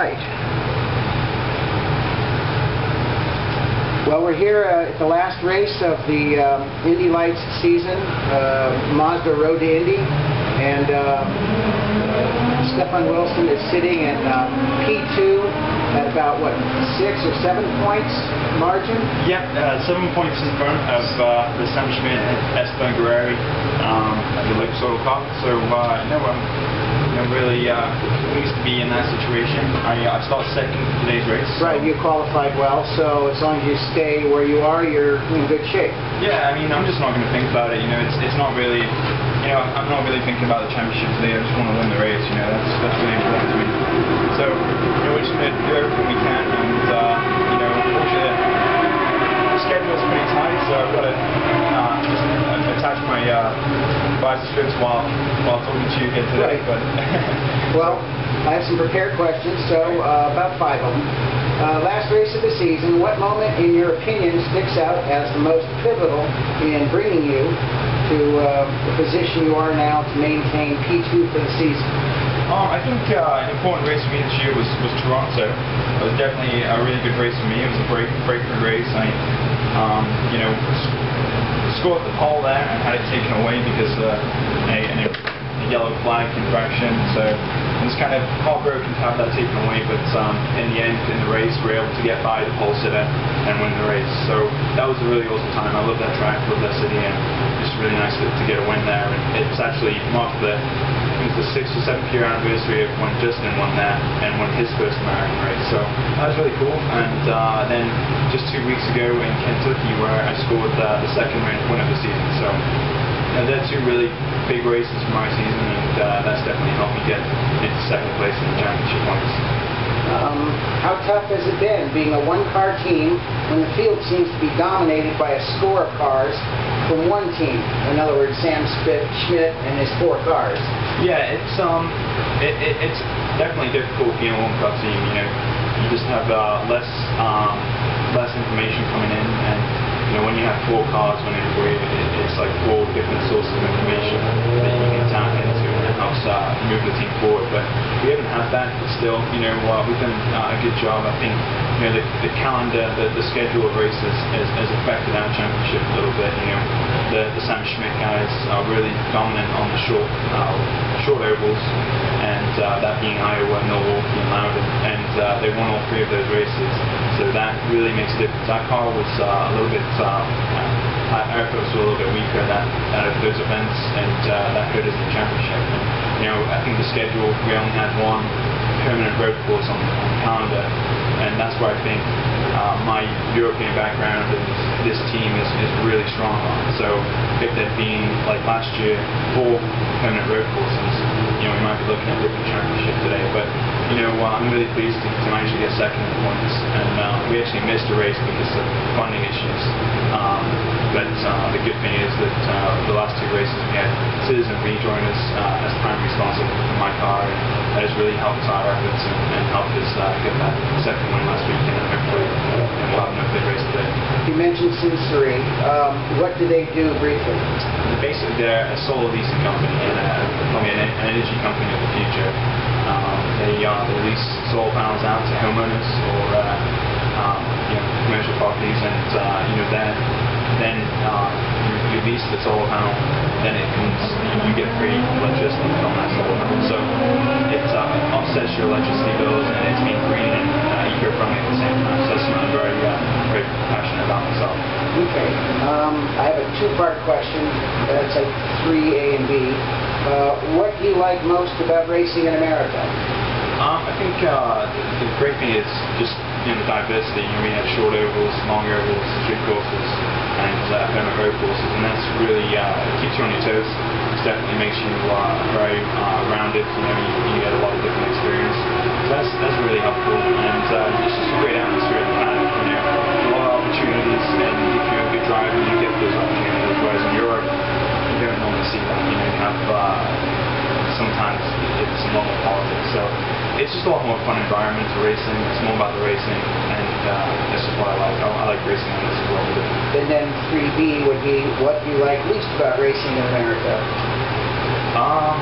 right. Well, we're here uh, at the last race of the um, Indy Lights season. Uh, Mazda Road to Indy. And uh, Stefan Wilson is sitting in uh, P2 at about, what, six or seven points margin? Yep, uh, seven points in front of uh, the Sam Schmidt Esteban Guerrieri um, at the Lake Soto Cup. So, uh, no, I'm you know, really uh, pleased to be in that situation. I, uh, I started second in today's race. so- Right, you qualified well, so as long as you stay where you are, you're in good shape. Yeah, I mean, I'm just not going to think about it. You know, it's it's not really, you know, I'm not really thinking about the championship today. I just want to win the race. You know, that's that's really important to me. So, you know, we're just going to do everything we can, and uh, you know, unfortunately, the schedule's pretty tight, so I've got to uh, just uh, attach my uh, visor strips while talking to. Right. But Well, I have some prepared questions, so uh, about five of them. Uh, last race of the season, what moment, in your opinion, sticks out as the most pivotal in bringing you to uh, the position you are now to maintain P2 for the season? Um, I think uh, an important race for me this year was, was Toronto. It was definitely a really good race for me. It was a break breakthrough race. I, um, you know, scored the pole there and had it taken away because uh, a, a, a yellow flag infraction. So it was kind of heartbroken to have that taken away. But um, in the end, in the race, we were able to get by the pole sitter and win the race. So that was a really awesome time. I love that track, love that city, and it's really nice to, to get a win there. And it's actually marked the it was the sixth or seventh year anniversary of when Justin won that and won his first American race. So that was really cool. And uh, then just two weeks ago in Kentucky, where I scored uh, the second win of the season. So know, they're two really big races for my season, and uh, that's definitely helped me get into second place in the championship points. Um, how tough has it been being a one-car team when the field seems to be dominated by a score of cars from one team? In other words, Sam Schmidt Schmidt and his four cars. Yeah, it's um, it, it, it's definitely difficult being a one car team. You know, you just have uh, less um, less information coming in, and you know when you have four for you, it, it's like four different sources of information that you can tap into, and helps uh, move the team forward. But we haven't had that, still, you know, uh, we've done uh, a good job. I think you know the, the calendar, the, the schedule of races has, has affected our championship a little bit. You know, the, the Sam Schmidt guys are really dominant on the short uh, short ovals, and uh, that being Iowa, Milwaukee, and Loudon, and uh, they won all three of those races. So that really makes a difference. Our car was uh, a little bit. Uh, I, I felt was a little bit weaker at, that, at those events, and uh, that hurt us in the championship. And, you know, I think the schedule we only had one permanent road course on, on calendar, and that's where I think uh, my European background and this team is, is really strong on. So if there'd been, like last year, four permanent road courses, you know, we might be looking at different championship today. But, you know, uh, I'm really pleased to, to manage to get second in points. And uh, we actually missed a race because of funding issues. Um, but uh, the good thing is that uh, the last two races we had Citizenre join us uh, as primary sponsor for my car. And that has really helped our efforts and, and helped us uh, get that second win last weekend. And hopefully we'll have another good race today. You mentioned Citizenre. Um, what do they do briefly? basically they're a solar leasing company and probably an, an energy company of the future. Um, they, uh, they lease solar panels out to homeowners or uh, um, you know, commercial properties, and uh, you know then then uh, you, you lease the solar panel, then it comes you get free electricity from that solar panel. So it uh, offsets your electricity bills, and it's being green and uh, eco-friendly at the same time. So something I'm very uh, passionate about myself. Okay. Um, I have a two-part question. That's like three A and B. Uh, what do you like most about racing in America? Um, I think uh, the, the great thing is just you know the diversity. You know, we have short ovals, long ovals, street courses, and uh, permanent road courses, and that's really uh, keeps you on your toes. It definitely makes you uh, very uh, rounded. You know, you, you get a lot of different experience. So that's that's really helpful, and uh, just a great atmosphere at the paddock. You know, a lot of opportunities, and if you're a good driver, you get those opportunities. Whereas in Europe, you don't normally see that. You know, you have uh, sometimes it's normal politics. So it's just a lot more fun environment to racing. It's more about the racing, and uh, that's just what I like. I, I like racing on this as well. And then 3B would be what do you like least about racing in America? Um,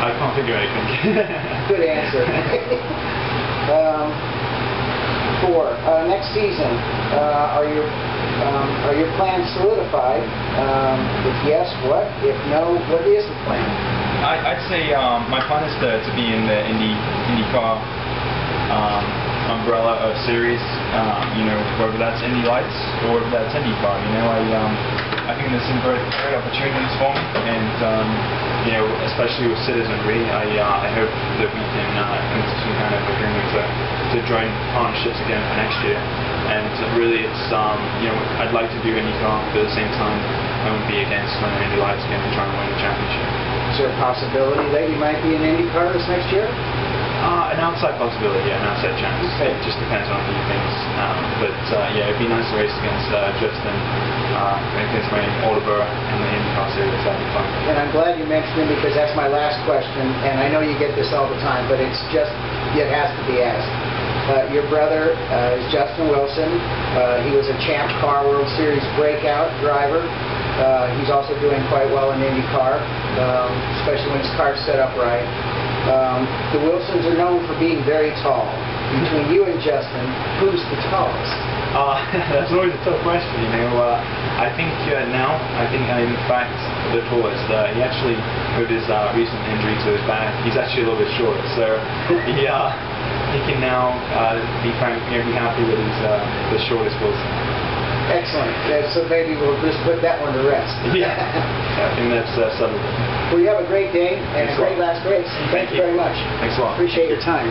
I can't think of anything. Good answer. Um, Four, uh, next season, uh, are your, um, are your plans solidified? Um, If yes, what? If no, what is the plan? I, I'd say um, my plan is to, to be in the Indy IndyCar um, umbrella of series. Um, you know, whether that's Indy Lights or whether that's IndyCar. You know, I um, I think there's some great, great opportunities for me, and um, you know, especially with Citizenre, I uh, I hope that we can uh, come to some kind of agreement to to join partnerships again for next year. And really, it's um, you know, I'd like to do IndyCar, but at the same time, I wouldn't be against learning Indy Lights again and trying to win the championship. Is there a possibility that you might be in IndyCar this next year? Uh, an outside possibility, yeah, an outside chance. Okay. It just depends on a few things. Um, but uh, yeah, it'd be nice to race against uh, Justin, uh, against Wayne Oliver in the IndyCar series. That'd be fun. And I'm glad you mentioned him because that's my last question, and I know you get this all the time, but it's just, it has to be asked. Uh, Your brother uh, is Justin Wilson. Uh, He was a Champ Car World Series breakout driver. Uh, He's also doing quite well in IndyCar, um, especially when his car's set up right. Um, The Wilsons are known for being very tall. Between you and Justin, who's the tallest? Uh, that's always a tough question, you know. Uh, I think uh, now, I think uh, in fact, the tallest. Uh, he actually, with his uh, recent injury to his back, he's actually a little bit short. So he, uh, he can now uh, be, kind you know, be happy with his uh, the shortest Wilson. Excellent. So maybe we'll just put that one to rest. Yeah, I think that's uh, settled. Well, you have a great day and a Thanks a great last race. Thank Thank you you. very much. Thanks a lot. Appreciate your time.